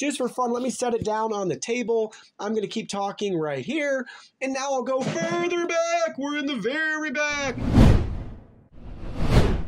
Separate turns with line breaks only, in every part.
just for fun, let me set it down on the table. I'm going to keep talking right here. And now I'll go further back. We're in the very back.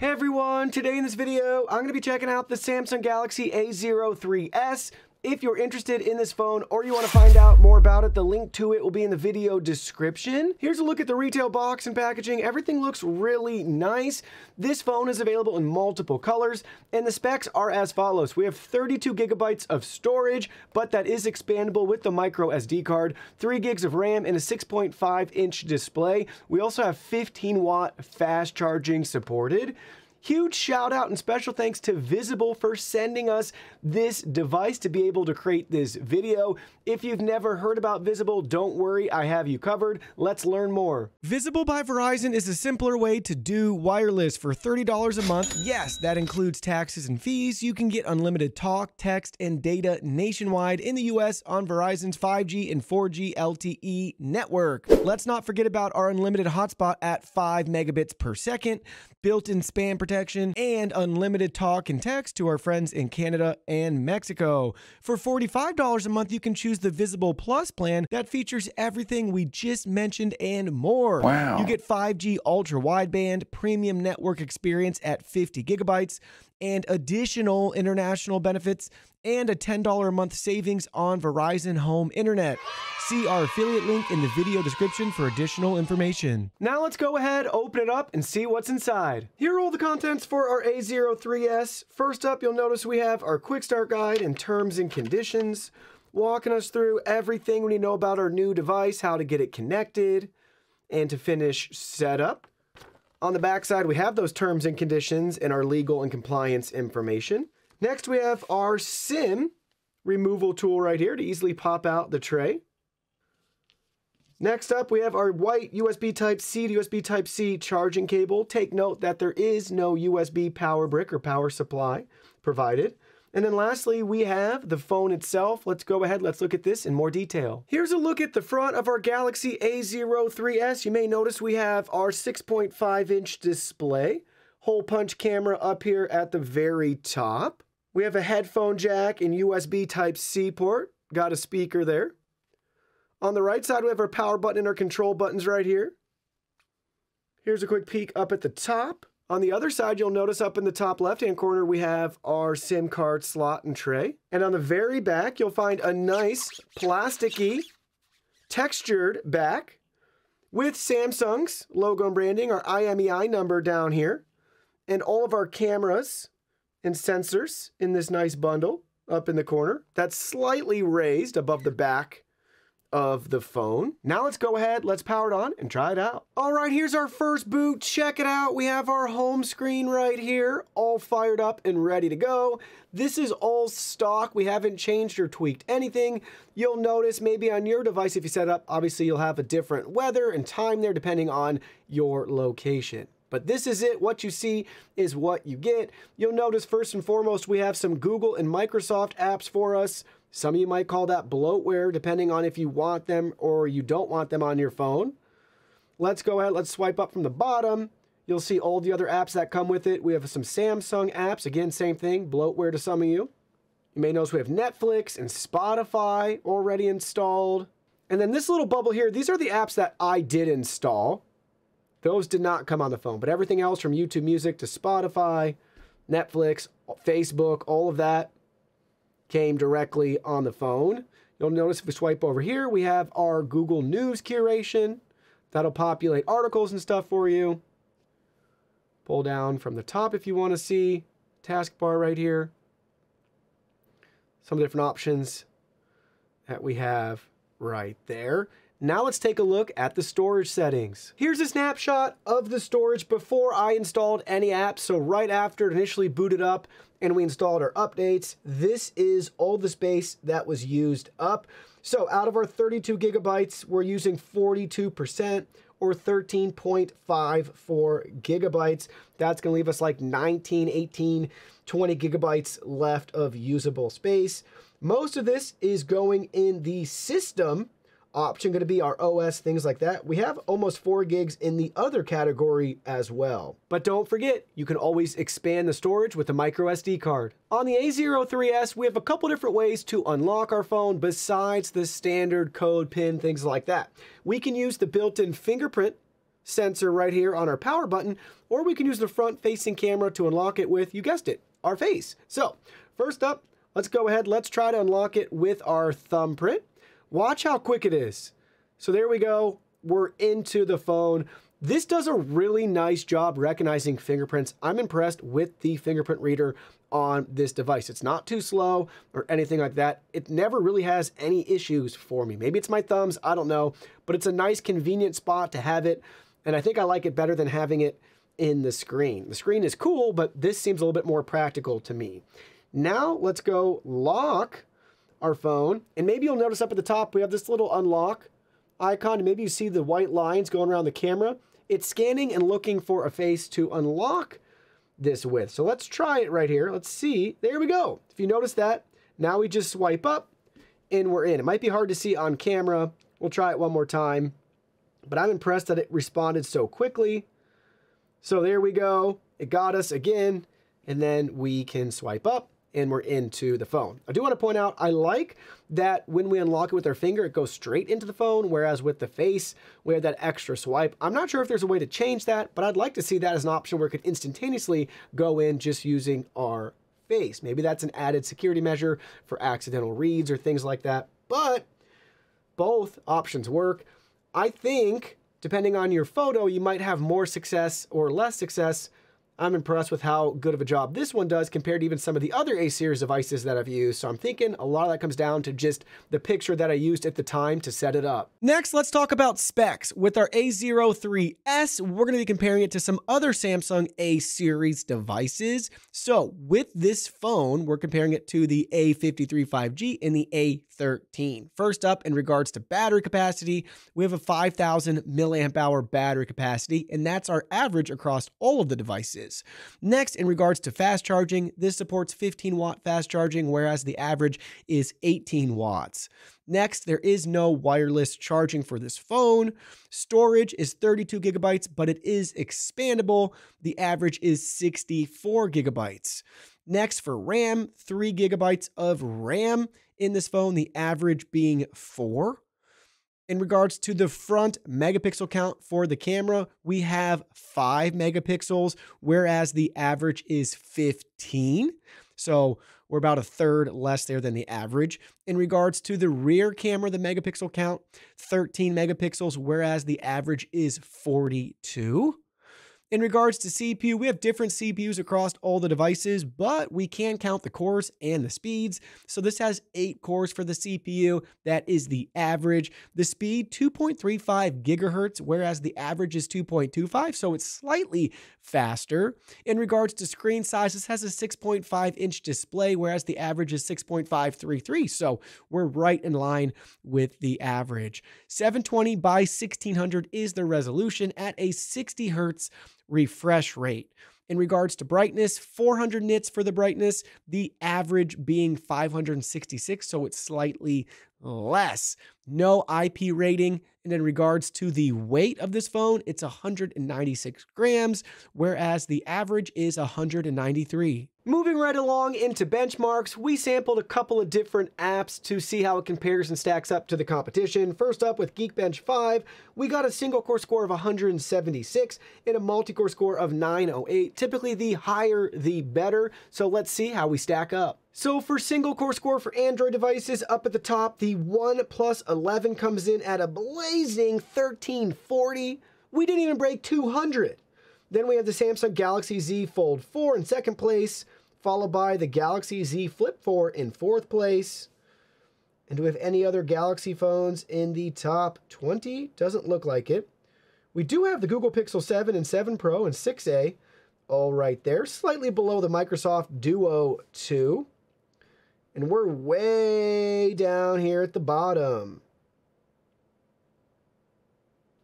Hey everyone, today in this video, I'm going to be checking out the Samsung Galaxy A03s. If you're interested in this phone or you want to find out more about it, the link to it will be in the video description. Here's a look at the retail box and packaging. Everything looks really nice. This phone is available in multiple colors and the specs are as follows. We have 32 gigabytes of storage, but that is expandable with the micro SD card, 3 gigs of RAM and a 6.5 inch display. We also have 15 watt fast charging supported. Huge shout out and special thanks to Visible for sending us this device to be able to create this video. If you've never heard about Visible, don't worry, I have you covered. Let's learn more. Visible by Verizon is a simpler way to do wireless for $30 a month. Yes, that includes taxes and fees. You can get unlimited talk, text, and data nationwide in the US on Verizon's 5G and 4G LTE network. Let's not forget about our unlimited hotspot at 5 megabits per second, built-in spam protection, and unlimited talk and text to our friends in Canada and Mexico. For $45 a month, you can choose the Visible Plus plan that features everything we just mentioned and more.
Wow.
You get 5G ultra wideband, premium network experience at 50 gigabytes, and additional international benefits and a $10 a month savings on Verizon Home Internet. See our affiliate link in the video description for additional information. Now let's go ahead, open it up, and see what's inside. Here are all the contents for our A03s. First up, you'll notice we have our quick start guide and terms and conditions, walking us through everything we need to know about our new device, how to get it connected, and to finish setup. On the back side, we have those terms and conditions and our legal and compliance information. Next, we have our SIM removal tool right here to easily pop out the tray. Next up, we have our white USB Type-C to USB Type-C charging cable. Take note that there is no USB power brick or power supply provided. And then lastly, we have the phone itself. Let's go ahead, let's look at this in more detail. Here's a look at the front of our Galaxy A03s. You may notice we have our 6.5 inch display, hole punch camera up here at the very top. We have a headphone jack and USB Type-C port, got a speaker there. On the right side, we have our power button and our control buttons right here. Here's a quick peek up at the top. On the other side, you'll notice up in the top left-hand corner, we have our SIM card slot and tray. And on the very back, you'll find a nice plasticky, textured back with Samsung's logo and branding, our IMEI number down here, and all of our cameras and sensors in this nice bundle up in the corner. That's slightly raised above the back of the phone. Now let's go ahead, let's power it on and try it out. All right, here's our first boot. Check it out. We have our home screen right here, all fired up and ready to go. This is all stock. We haven't changed or tweaked anything. You'll notice maybe on your device, if you set up, obviously you'll have a different weather and time there depending on your location. But this is it. What you see is what you get. You'll notice first and foremost, we have some Google and Microsoft apps for us. Some of you might call that bloatware, depending on if you want them or you don't want them on your phone. Let's go ahead, let's swipe up from the bottom. You'll see all the other apps that come with it. We have some Samsung apps, again, same thing, bloatware to some of you. You may notice we have Netflix and Spotify already installed. And then this little bubble here, these are the apps that I did install. Those did not come on the phone, but everything else from YouTube Music to Spotify, Netflix, Facebook, all of that came directly on the phone. You'll notice if we swipe over here, we have our Google News curation. That'll populate articles and stuff for you. Pull down from the top if you want to see taskbar right here. Some different options that we have right there. Now let's take a look at the storage settings. Here's a snapshot of the storage before I installed any apps. So right after it initially booted up and we installed our updates, this is all the space that was used up. So out of our 32 gigabytes, we're using 42% or 13.54 gigabytes. That's gonna leave us like 19, 18, 20 gigabytes left of usable space. Most of this is going in the system option going to be our OS, things like that. We have almost 4 gigs in the other category as well. But don't forget, you can always expand the storage with a micro SD card. On the A03s, we have a couple different ways to unlock our phone besides the standard code pin, things like that. We can use the built-in fingerprint sensor right here on our power button, or we can use the front-facing camera to unlock it with, you guessed it, our face. So, first up, let's go ahead, let's try to unlock it with our thumbprint. Watch how quick it is. So there we go. We're into the phone. This does a really nice job recognizing fingerprints. I'm impressed with the fingerprint reader on this device. It's not too slow or anything like that. It never really has any issues for me. Maybe it's my thumbs, I don't know, but it's a nice convenient spot to have it. And I think I like it better than having it in the screen. The screen is cool, but this seems a little bit more practical to me. Now let's go lock our phone. And maybe you'll notice up at the top, we have this little unlock icon. Maybe you see the white lines going around the camera. It's scanning and looking for a face to unlock this with. So let's try it right here. Let's see. There we go. If you notice that, now we just swipe up and we're in. It might be hard to see on camera. We'll try it one more time. But I'm impressed that it responded so quickly. So there we go. It got us again. And then we can swipe up and we're into the phone. I do want to point out, I like that when we unlock it with our finger, it goes straight into the phone, whereas with the face, we have that extra swipe. I'm not sure if there's a way to change that, but I'd like to see that as an option where it could instantaneously go in just using our face. Maybe that's an added security measure for accidental reads or things like that, but both options work. I think, depending on your photo, you might have more success or less success I'm impressed with how good of a job this one does compared to even some of the other A-series devices that I've used. So I'm thinking a lot of that comes down to just the picture that I used at the time to set it up. Next, let's talk about specs. With our A03s, we're going to be comparing it to some other Samsung A-series devices. So with this phone, we're comparing it to the A53 5G and the A13. First up, in regards to battery capacity, we have a 5,000 milliamp hour battery capacity, and that's our average across all of the devices is. Next, in regards to fast charging, this supports 15 watt fast charging, whereas the average is 18 watts. Next, there is no wireless charging for this phone. Storage is 32 gigabytes, but it is expandable. The average is 64 gigabytes. Next, for RAM, 3 gigabytes of RAM in this phone, the average being 4. In regards to the front megapixel count for the camera, we have 5 megapixels, whereas the average is 15. So we're about a third less there than the average. In regards to the rear camera, the megapixel count, 13 megapixels, whereas the average is 42. In regards to CPU, we have different CPUs across all the devices, but we can count the cores and the speeds. So this has eight cores for the CPU. That is the average. The speed, 2.35 gigahertz, whereas the average is 2.25, so it's slightly faster. In regards to screen size, this has a 6.5 inch display, whereas the average is 6.533. So we're right in line with the average. 720 by 1600 is the resolution at a 60 hertz refresh rate. In regards to brightness, 400 nits for the brightness, the average being 566, so it's slightly less. No IP rating. And in regards to the weight of this phone, it's 196 grams, whereas the average is 193. Moving right along into benchmarks, we sampled a couple of different apps to see how it compares and stacks up to the competition. First up with Geekbench 5, we got a single core score of 176 and a multi-core score of 908. Typically the higher the better, so let's see how we stack up. So for single core score for Android devices, up at the top, the OnePlus 11 comes in at a blazing 1340. We didn't even break 200. Then we have the Samsung Galaxy Z Fold 4 in second place, followed by the Galaxy Z Flip 4 in fourth place. And do we have any other Galaxy phones in the top 20? Doesn't look like it. We do have the Google Pixel 7 and 7 Pro and 6A, all right there, slightly below the Microsoft Duo 2. And we're way down here at the bottom.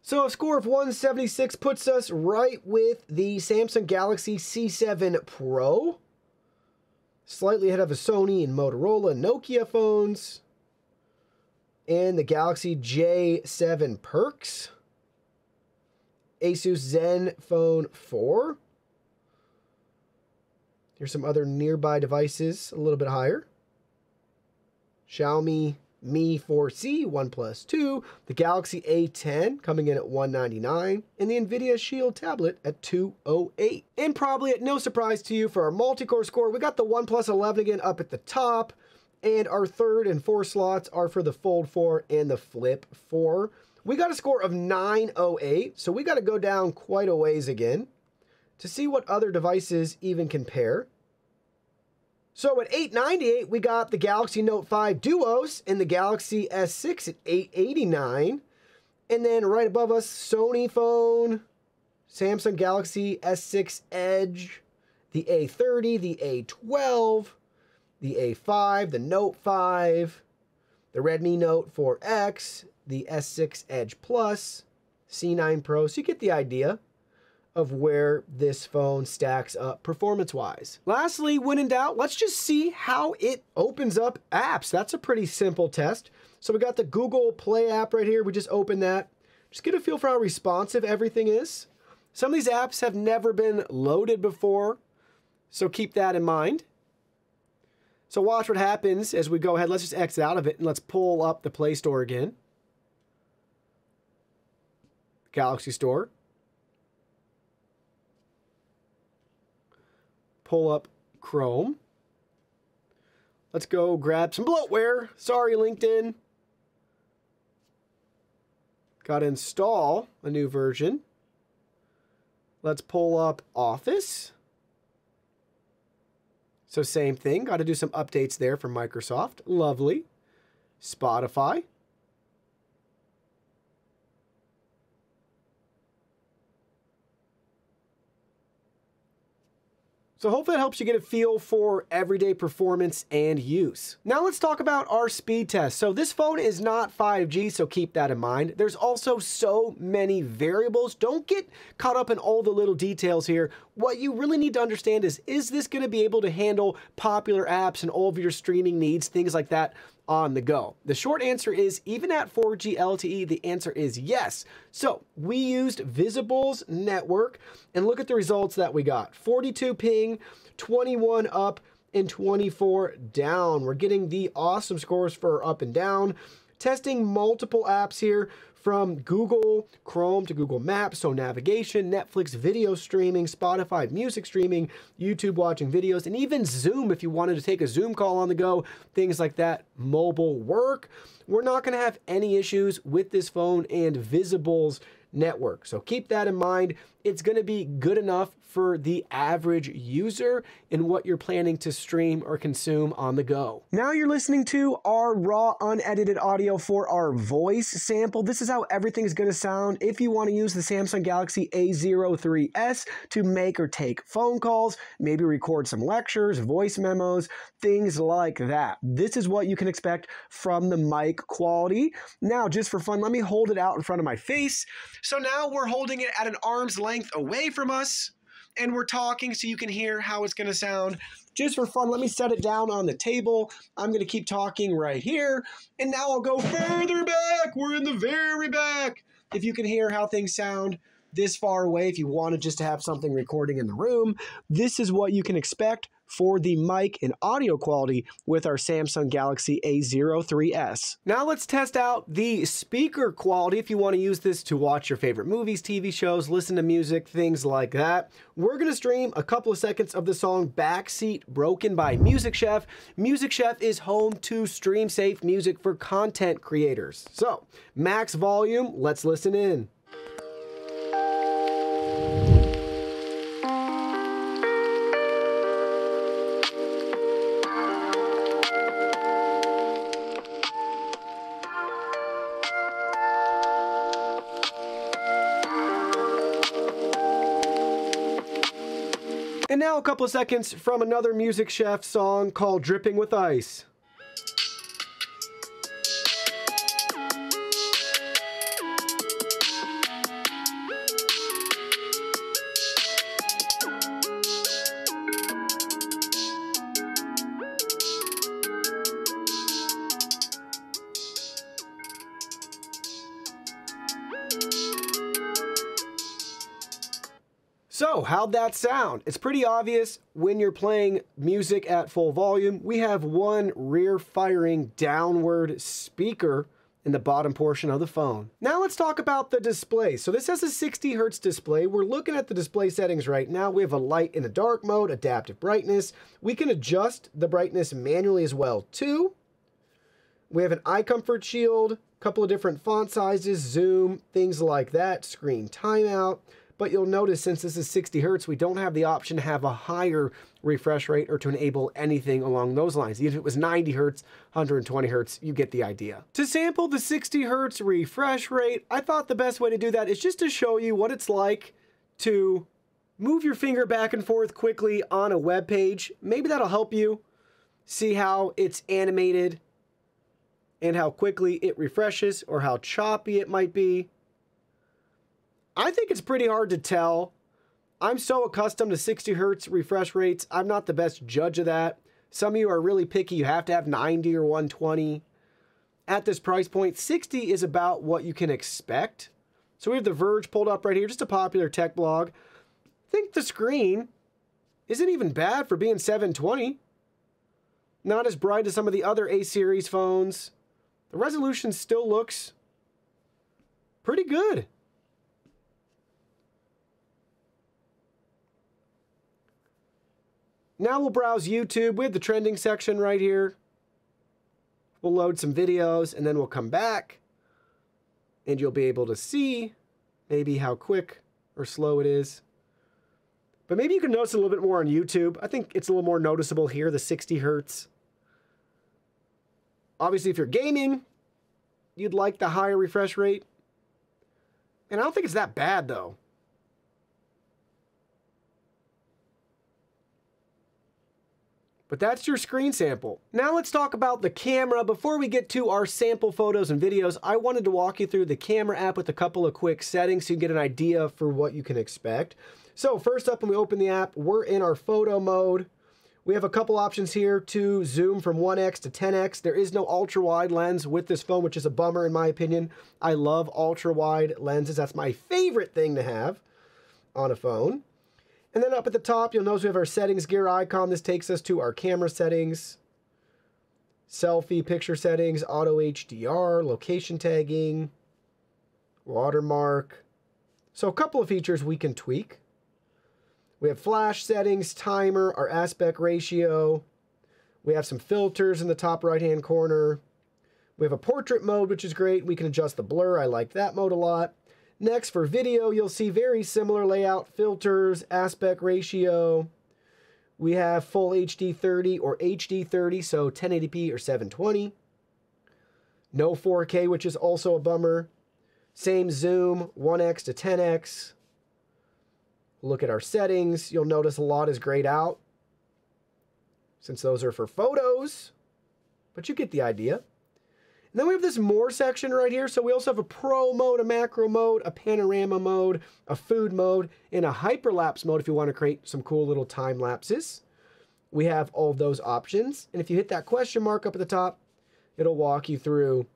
So a score of 176 puts us right with the Samsung Galaxy C7 Pro. Slightly ahead of the Sony and Motorola Nokia phones. and the Galaxy J7 Perx. Asus ZenFone 4. Here's some other nearby devices a little bit higher. Xiaomi Mi 4C, OnePlus 2, the Galaxy A10 coming in at 199, and the NVIDIA Shield tablet at 208. And probably at no surprise to you for our multi-core score, we got the OnePlus 11 again up at the top, and our third and fourth slots are for the Fold 4 and the Flip 4. We got a score of 908, so we got to go down quite a ways again to see what other devices even compare. So at 898, we got the Galaxy Note 5 Duos and the Galaxy S6 at 889. And then right above us, Sony phone, Samsung Galaxy S6 Edge, the A30, the A12, the A5, the Note 5, the Redmi Note 4X, the S6 Edge Plus, C9 Pro. So you get the idea of where this phone stacks up performance wise. Lastly, when in doubt, let's just see how it opens up apps. That's a pretty simple test. So we got the Google Play app right here. We just opened that. Just get a feel for how responsive everything is. Some of these apps have never been loaded before, so keep that in mind. So watch what happens as we go ahead. Let's just exit out of it and let's pull up the Play Store again. Galaxy Store. Pull up Chrome. Let's go grab some bloatware. Sorry, LinkedIn. Got to install a new version. Let's pull up Office. So same thing, got to do some updates there for Microsoft. Lovely. Spotify. So hopefully that helps you get a feel for everyday performance and use. Now let's talk about our speed test. So this phone is not 5G, so keep that in mind. There's also so many variables. Don't get caught up in all the little details here. What you really need to understand is, is this gonna be able to handle popular apps and all of your streaming needs, things like that? On the go? The short answer is even at 4G LTE, the answer is yes. So we used Visible's network and look at the results that we got. 42 ping, 21 up, and 24 down. We're getting the awesome scores for up and down. Testing multiple apps here from Google Chrome to Google Maps, so navigation, Netflix video streaming, Spotify music streaming, YouTube watching videos, and even Zoom if you wanted to take a Zoom call on the go, things like that, mobile work. We're not going to have any issues with this phone and Visible's network. So keep that in mind. It's going to be good enough for the average user in what you're planning to stream or consume on the go. Now you're listening to our raw unedited audio for our voice sample. This is how everything is going to sound if you want to use the Samsung Galaxy A03s to make or take phone calls, maybe record some lectures, voice memos, things like that. This is what you can expect from the mic quality. Now, just for fun, let me hold it out in front of my face. So now we're holding it at an arm's length away from us and we're talking so you can hear how it's going to sound. Just for fun, let me set it down on the table. I'm going to keep talking right here. And now I'll go further back. We're in the very back. If you can hear how things sound this far away, if you wanted just to have something recording in the room, this is what you can expect for the mic and audio quality with our Samsung Galaxy A03s. Now let's test out the speaker quality if you want to use this to watch your favorite movies, TV shows, listen to music, things like that. We're going to stream a couple of seconds of the song Backseat Broken by Music Chef. Music Chef is home to stream safe music for content creators. So, max volume, let's listen in. And now a couple seconds from another Music Chef song called Dripping with Ice. That sound? It's pretty obvious when you're playing music at full volume. We have one rear firing downward speaker in the bottom portion of the phone. Now let's talk about the display. So this has a 60 hertz display. We're looking at the display settings right now. We have a light in a dark mode, adaptive brightness. We can adjust the brightness manually as well too. We have an eye comfort shield, a couple of different font sizes, zoom, things like that, screen timeout. But you'll notice since this is 60 hertz, we don't have the option to have a higher refresh rate or to enable anything along those lines. Even if it was 90 hertz, 120 hertz, you get the idea. To sample the 60 hertz refresh rate, I thought the best way to do that is just to show you what it's like to move your finger back and forth quickly on a web page. Maybe that'll help you see how it's animated and how quickly it refreshes or how choppy it might be. I think it's pretty hard to tell. I'm so accustomed to 60 hertz refresh rates. I'm not the best judge of that. Some of you are really picky. You have to have 90 or 120. At this price point, 60 is about what you can expect. So we have The Verge pulled up right here, just a popular tech blog. I think the screen isn't even bad for being 720. Not as bright as some of the other A series phones. The resolution still looks pretty good. Now we'll browse YouTube. We have the trending section right here. We'll load some videos and then we'll come back and you'll be able to see maybe how quick or slow it is. But maybe you can notice a little bit more on YouTube. I think it's a little more noticeable here, the 60 hertz. Obviously, if you're gaming, you'd like the higher refresh rate. And I don't think it's that bad, though. But that's your screen sample. Now let's talk about the camera. Before we get to our sample photos and videos, I wanted to walk you through the camera app with a couple of quick settings so you get an idea for what you can expect. So first up, when we open the app, we're in our photo mode. We have a couple options here to zoom from 1x to 10x. There is no ultra wide lens with this phone, which is a bummer in my opinion. I love ultra wide lenses. That's my favorite thing to have on a phone. And then up at the top, you'll notice we have our settings gear icon. This takes us to our camera settings, selfie picture settings, auto HDR, location tagging, watermark. So a couple of features we can tweak. We have flash settings, timer, our aspect ratio. We have some filters in the top right-hand corner. We have a portrait mode, which is great. We can adjust the blur. I like that mode a lot. Next, for video, you'll see very similar layout, filters, aspect ratio. We have full HD 30 or HD 30, so 1080p or 720. No 4K, which is also a bummer. Same zoom, 1x to 10x. Look at our settings. You'll notice a lot is grayed out since those are for photos, but you get the idea. And then we have this more section right here. So we also have a pro mode, a macro mode, a panorama mode, a food mode, and a hyperlapse mode if you want to create some cool little time lapses. We have all those options. And if you hit that question mark up at the top, it'll walk you through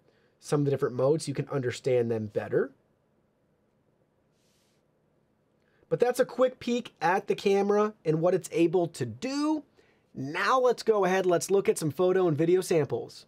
some of the different modes so you can understand them better. But that's a quick peek at the camera and what it's able to do. Now let's go ahead, let's look at some photo and video samples.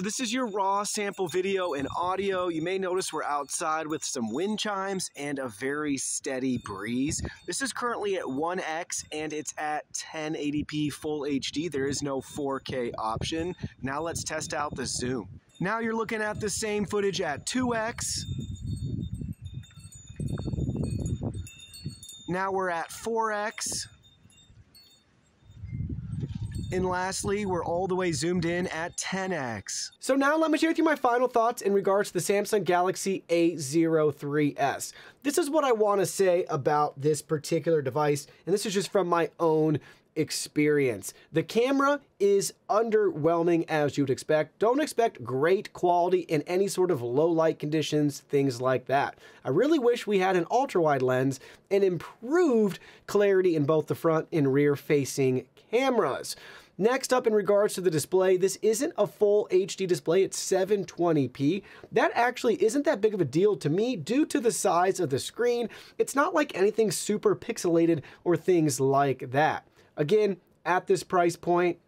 So this is your raw sample video and audio. You may notice we're outside with some wind chimes and a very steady breeze. This is currently at 1x and it's at 1080p full HD. There is no 4K option. Now let's test out the zoom. Now you're looking at the same footage at 2x. Now we're at 4x. And lastly, we're all the way zoomed in at 10x. So now let me share with you my final thoughts in regards to the Samsung Galaxy A03s. This is what I want to say about this particular device, and this is just from my own experience. The camera is underwhelming as you'd expect. Don't expect great quality in any sort of low light conditions, things like that. I really wish we had an ultra wide lens and improved clarity in both the front and rear facing cameras. Next up in regards to the display, this isn't a full HD display, it's 720p. That actually isn't that big of a deal to me due to the size of the screen. It's not like anything super pixelated or things like that. Again, at this price point,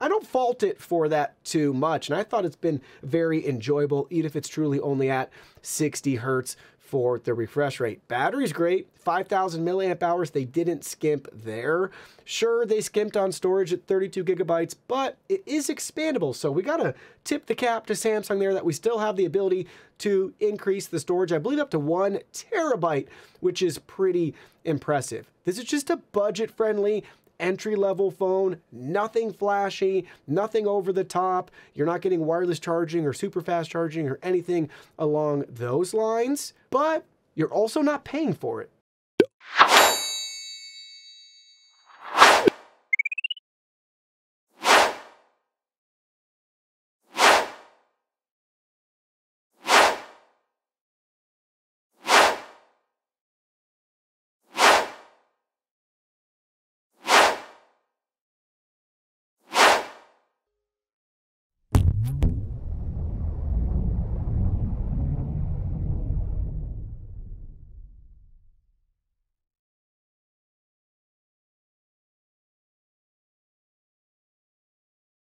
I don't fault it for that too much. And I thought it's been very enjoyable, even if it's truly only at 60 hertz for the refresh rate. Battery's great, 5,000 milliamp hours. They didn't skimp there. Sure, they skimped on storage at 32 gigabytes, but it is expandable. So we gotta tip the cap to Samsung there that we still have the ability to increase the storage. I believe up to one terabyte, which is pretty impressive. This is just a budget friendly entry level phone, nothing flashy, nothing over the top. You're not getting wireless charging or super fast charging or anything along those lines, but you're also not paying for it.